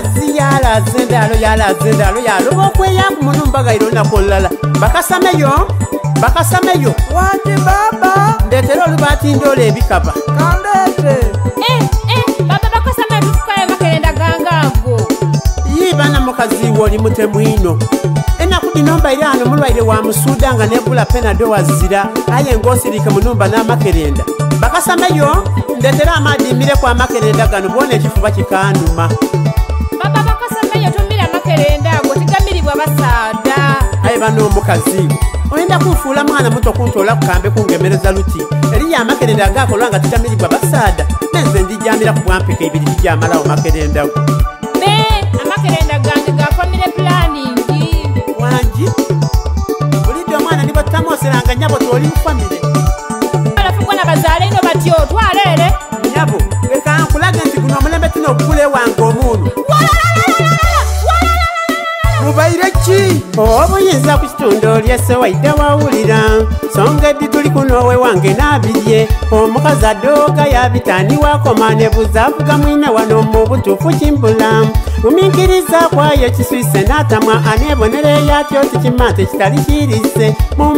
omukazi yalaza endaalo yalaza endaalo yaloba okweya ku munumbagayiro olunaku olulala. Bakasameyo bakasameyo. Wati baba. Ndeetera olubatindoola ebikaba. Kandete. Eh, eh, baba bakosama tufukayo makerenda gangago yiibana mukazi we oli mutemwino enaku dino mbaire ano mulwaire wa musuuda nga negula penado wazira aye ng'osirike munumba n'amakerenda. Bakasameyo ndeetera amaadiimireku amakerenda gano bwona ekifuba kikanuma baba bakosameyo tumbira makerenda ago tigamiribwa basaada. Aye bano omukazi oyenda kunfuula mwana muto kuntoola kukambe kungemereza luti. Eriyo amakerenda agakolwa nga tigamirirwa basaada nenze ndijamira ku bwampeka ebiri tijamalawo makerenda. Go be amakerenda gange ga famire planingi wangi? Bulidde omwana nibatamuoseranga nyabo toli mufamire balafugwa obuyinza ku kitundu olyese waidde wawulira songa eddi tuli kunowe wange n'abirye. Omukazi adooga yabitaani wakoma nebuza avuga mwine wano mu butuufu kimbula. Muminkiriza kwayo kiswise n'atamwa anebonera eyatyo tikima tekitali kirise mumamba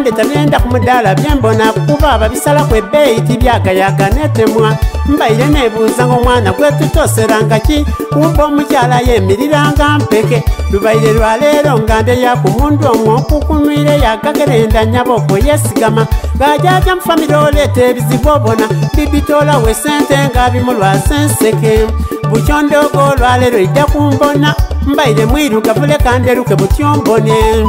nde tabyenda ku mudaala byembona kuba ababisalaku ebbeeyi tibyagayaga netemwa mbaire nebuuza ng'omwana gwe tutoseranga ki? Kumba omukyala yemiriranga mpeke. Lubaire lwaleero nga ndeya ku mundu omwo okukunwire yagagerenda nyabo okweyesigama ng'ajaja mu famire oleeta ebizibu obona bibitolawo esente nga bimulwasa enseke bukyondogo olwaleero ejja kumbona mbaire mwirugavu leka nderuke butyombone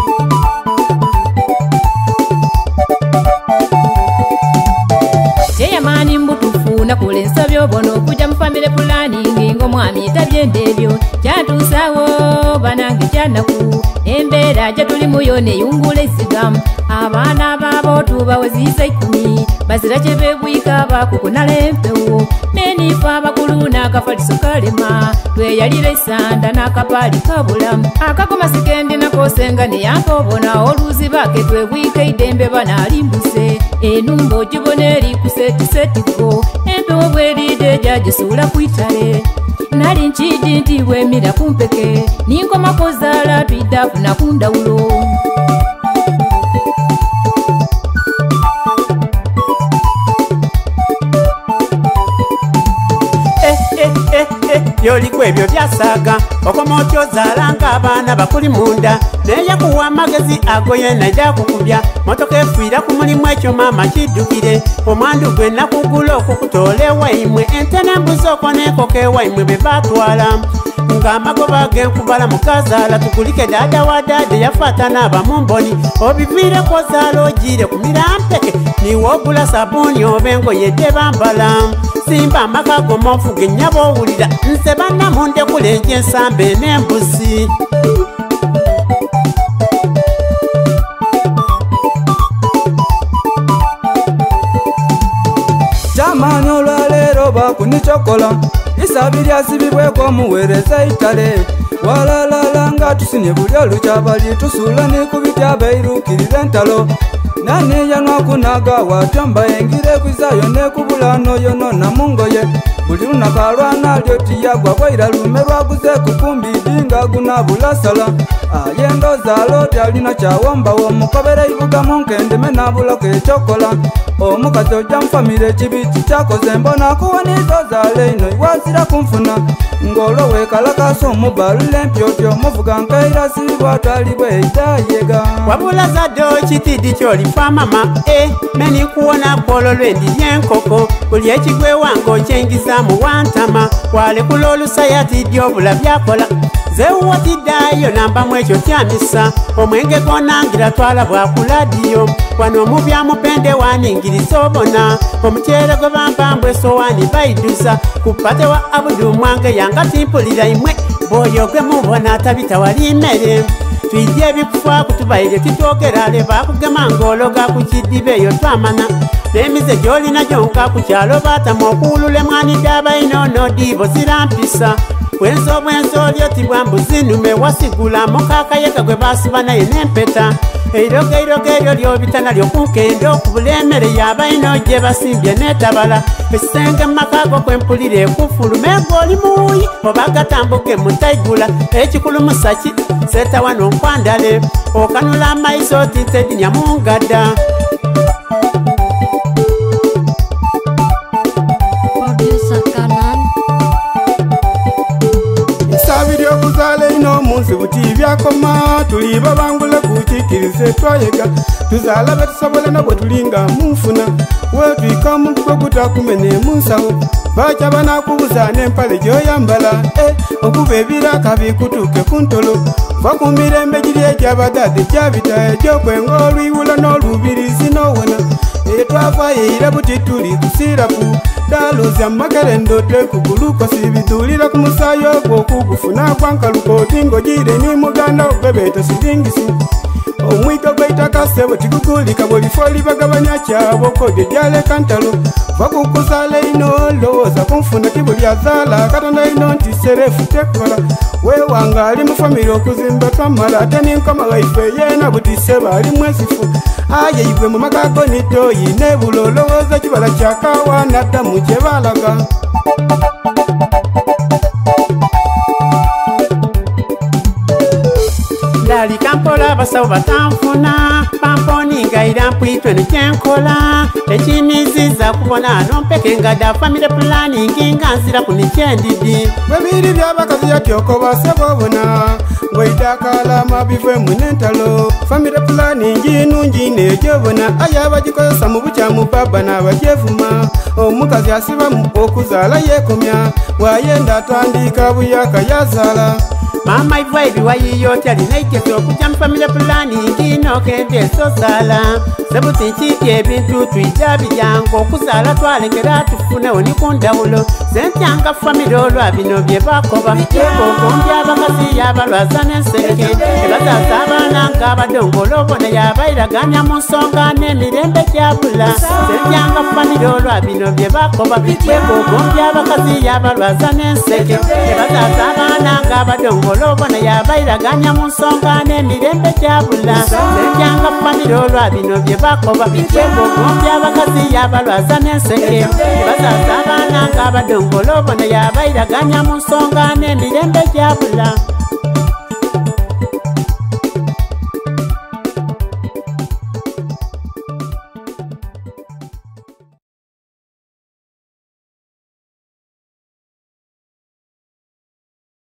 ng'omwami tabyenda ebyo. Kyatuusaawo banange kyanaku embeera gye tulimuyo neyungula esigamu abaana baabo tubaweziisa ikumi bazira kye beebwika bakukunala empewo nenifa abakulu n'akafaliso kalema tweyalira esanda n'akapaali kabulamu akagoma sikendi nakosenga neyankobona oluuzi bake twebwika eidembe banalimbuse enumba ogibona eri ku setisetiko empewo bweridde gyagisuula ku itale nali nkidi nti bwemira kumpeke ninkomako zaala twidde afuna ku ndawulo. Byoliko ebyo byasaaga okoma otyozaala ng'abaana bakuli munda. Naye kuwa amagezi ago yena gyakukubya motoka efiira ku mulimu ekyo maama kiddukire omwandu gwe nakugula okukutoola ewaimwe ente n'embuzi okoneekoko ewaimwe be baatwala. Ng'amagoba g'enkubala mukazaala tugulike daada wa daada yafaatana abamumboni. Obiviireko zaala ogiire ku mirampeke niwe ogula sabuuni oba engoye gye bambala. Simba amaka gomonfuge nnyaba owulira. Nze bannamundekula egy'ensambe n'embuzi tamanya olwaleero bakunicokola isabi lyasibibweko omuweereza itale. Walalala nga tusinye buli olukya bali tusula ne ku bitya beiruukirira entalo naniyanwakunaga watyo mbayengire kwizayo nekubulano yonona mungoye. Buli lunaka lwana lyo tiyagwa bwaira lume lwaguze kukumbidi nga gunabulasala ayendozaalo tyalina kyawombawo omukobera ibuga munkendeme nabulako ekyokola omukazi ojja mufamire ekibi kikyakoze mbona kuwaniza ozaale ino iwazira kunfuna ng'olwo weekalakasa omubalula empyopyo muvuga nkaira sibwatwalibwa eitayega wabula zadde okitidi kyolifa mama e meni kuwona kwolo lwendi lyenkoko buli ekigwewange okyengizaamu wantama walekula olusayatiddi obula byakola. Zewuwatiddayo nambamu ekyo tyamisa omwenge gonangira twala bwakuladiyo wano omubyamupende waningiriza obona omutyere gwe bampambu esowani baidusa kupate wa abudu mwange yanga timpulira imwe bwoyo gwe mubona atabitawali mmere twidye ebikufa kutubaire titwogerale bakugema ng'ologa ku kiddiba eyo twamana. N'emize gy'olina gyonka ku kyalo baatamu okuwulula emwanidde abainono diibo zirampisa bwenzo bwenzo olyo tibwambuzi nume wasigula mukakayeka gwe basiba naye n'empeta. Eiroga eiroga eryo lyobitana lyokunkendo okubula emmere yabaino gye basimbye netabala. Ekisenge mumakago kwempulira ekufuluma egoli muwuyi oba gatambuke mutaigula ekikulumusa ki setawa nonkwandale okanula amaiso otitedinya mungada Producer byakoma tuli babangule kukikirize twayega tuzaala betusobola nabwe tulinga munfuna. Wetwika mugugo gutakumene munsawo baca banakubuza n'empale gyoyambala. E okuba ebiraka bikutuuke ku ntolo. Va ku mirembe giri egyabadade gyabita egyokwenga olwiwula n'olubirizi n'owona etwavayo era buti tuli kusirapu daluzya makerendo tekugulukosi bidulira ku musayi ogwo okugufuna gwankaluka otingo gire ni muganda ogwebeeta siringisi omwiga gwaitakasebo tigugulika bwelifo libagabanya kyabo kode gyaleka ntalo. Vakukuzala ino lowooza kunfuna tibulyazaala katonda ino nti serefu tekola wewanga ali mufamire okuzimba twamala ate ninkoma waife yena butiseba ali mwesifu ayeibwe mu makago nitoyi nebula olowooza kibala kyakawa naddamu kyebalaga ndalika mpola abasawo batanfuna bamponingaira mpwitwe nekyenkola ekiniziza kubona nompeke nga da family planning nga nzira ku nikyendidi bwebiri byabakazi yatyokoba sebobona ngoidakalama bivemu n'entalo famire pulaningi nungi nejobona aya bagikozesa mu bukyamu baba n'abagyevuma omukazi asibamu okuzaala yekomya wayenda atandika buyaka yazaala mama ivwaiviwa yiyo tyalinaikeso okutya mufamily pulaningi nokenda esosala sebuti nkiipya ebintu twijabijanga okuzaala twalengerera tufunewo nikundawulo sentyanga famire olwa bino bye bakoba. Ekogombya abakazi yabalwaza n'ensereke ebazaza abaana ng'abadongola obona yabairaganya mu nsonga n'emirembe gyabula sentyanga famire olwa bino bye bakoba. Ekogombya abakazi yabalwaza n'enseke ebazaza abaana ng'abadongola obona yabairaganya mu nsonga n'emirembe gyabula sentyanga famire olwa bino bye bakoba. Ekogombya abakazi yabalwaza n'enseke ebazaza abaana ng'abadongola obona yabairaganya mu nsonga n'emirembe gyabula